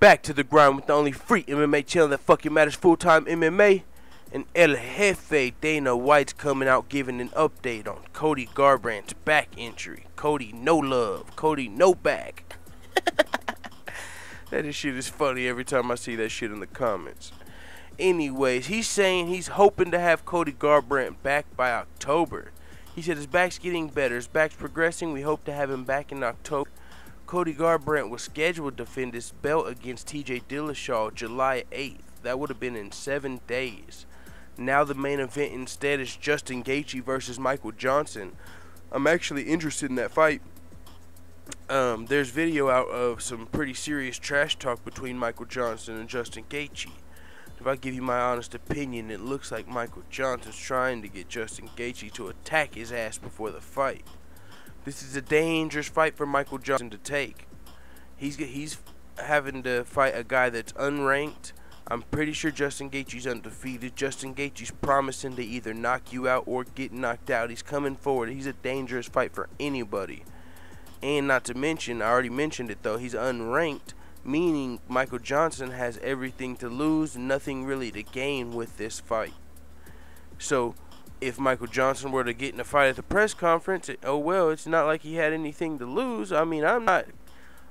Back to the grind with the only free MMA channel that fucking matters full time MMA. And El Jefe Dana White's coming out giving an update on Cody Garbrandt's back injury. Cody no love. Cody no back. that shit is funny every time I see that shit in the comments. Anyways, he's saying he's hoping to have Cody Garbrandt back by October. He said his back's getting better, his back's progressing. We hope to have him back in October. Cody Garbrandt was scheduled to defend his belt against TJ Dillashaw July 8th. That would have been in seven days. Now the main event instead is Justin Gaethje versus Michael Johnson. I'm actually interested in that fight. Um, there's video out of some pretty serious trash talk between Michael Johnson and Justin Gaethje. If I give you my honest opinion, it looks like Michael Johnson's trying to get Justin Gaethje to attack his ass before the fight. This is a dangerous fight for Michael Johnson to take. He's he's having to fight a guy that's unranked. I'm pretty sure Justin Gaethje's undefeated. Justin Gaethje's promising to either knock you out or get knocked out. He's coming forward. He's a dangerous fight for anybody. And not to mention, I already mentioned it though, he's unranked, meaning Michael Johnson has everything to lose, nothing really to gain with this fight. So if Michael Johnson were to get in a fight at the press conference, oh well, it's not like he had anything to lose. I mean, I'm not,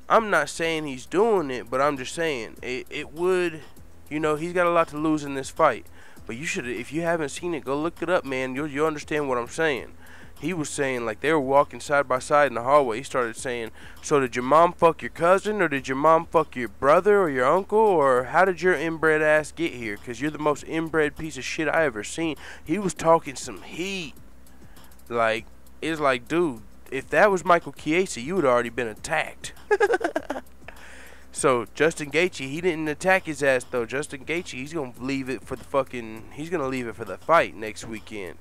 I'm not saying he's doing it, but I'm just saying it, it would, you know, he's got a lot to lose in this fight. But you should, if you haven't seen it, go look it up, man. You'll, you'll understand what I'm saying he was saying like they were walking side by side in the hallway. He started saying, "So did your mom fuck your cousin, or did your mom fuck your brother or your uncle, or how did your inbred ass get here? Cause you're the most inbred piece of shit I ever seen." He was talking some heat. Like it's like, dude, if that was Michael Chiesa, you would already been attacked. so Justin Gaethje, he didn't attack his ass though. Justin Gaethje, he's gonna leave it for the fucking. He's gonna leave it for the fight next weekend.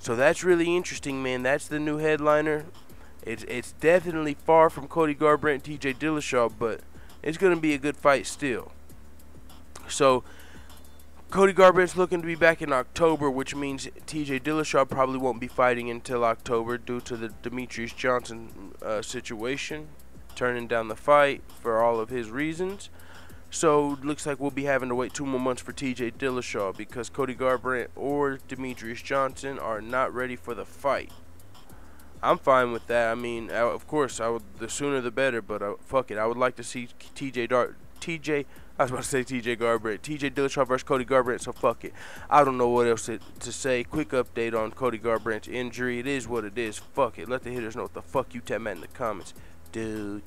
So that's really interesting, man. That's the new headliner. It's it's definitely far from Cody Garbrandt and TJ Dillashaw, but it's going to be a good fight still. So Cody Garbrandt's looking to be back in October, which means TJ Dillashaw probably won't be fighting until October due to the Demetrious Johnson uh, situation, turning down the fight for all of his reasons. So looks like we'll be having to wait two more months for TJ Dillashaw because Cody Garbrandt or Demetrious Johnson are not ready for the fight. I'm fine with that. I mean, of course, I would the sooner the better. But uh, fuck it, I would like to see TJ Dart, TJ. I was about to say TJ Garbrandt, TJ Dillashaw versus Cody Garbrandt. So fuck it. I don't know what else to, to say. Quick update on Cody Garbrandt's injury. It is what it is. Fuck it. Let the hitters know what the fuck you tell me in the comments, dude.